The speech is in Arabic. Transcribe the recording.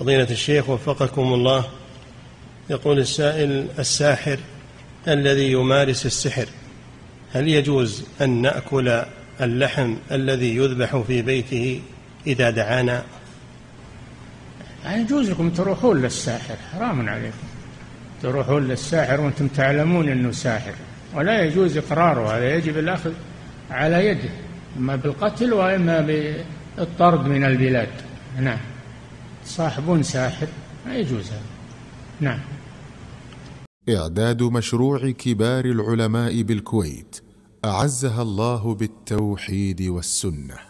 فضيلة الشيخ وفقكم الله يقول السائل الساحر الذي يمارس السحر هل يجوز أن نأكل اللحم الذي يذبح في بيته إذا دعانا؟ يعني يجوز لكم تروحون للساحر حرام عليكم. تروحون للساحر وأنتم تعلمون إنه ساحر ولا يجوز إقراره هذا يجب الأخذ على يده إما بالقتل وإما بالطرد من البلاد. نعم. صاحبون ساحر ما يجوز هذا. نعم. إعداد مشروع كبار العلماء بالكويت أعزها الله بالتوحيد والسنة.